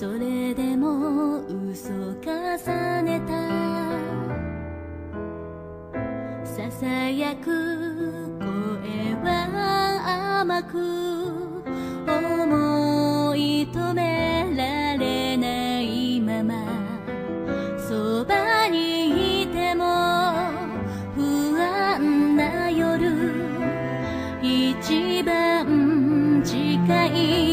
それでも嘘重ねた。ささやく声は甘く思い止められないまま。そばにいても不安な夜。一番近い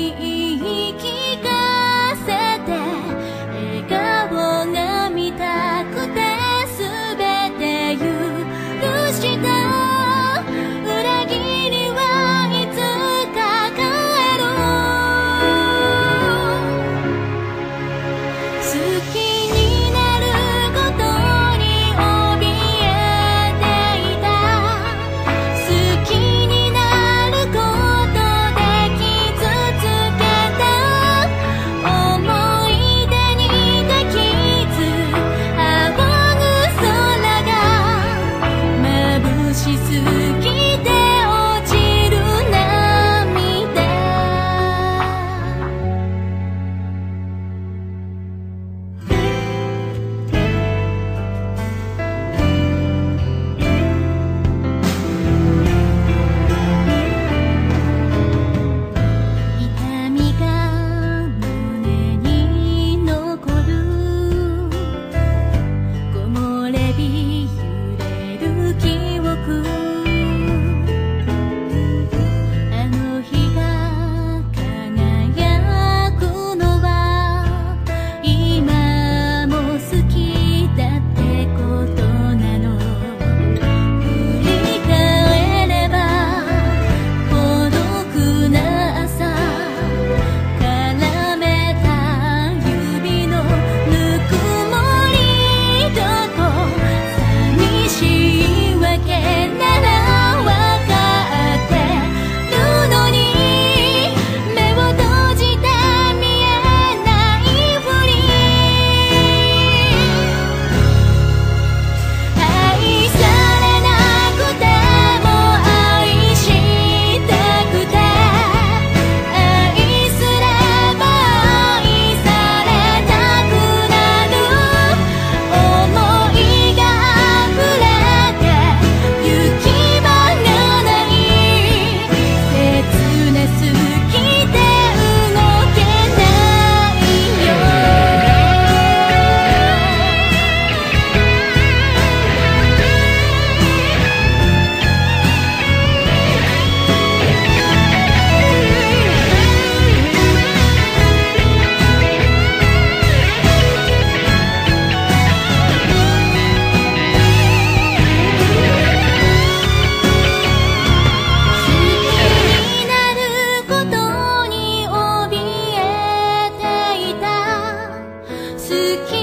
月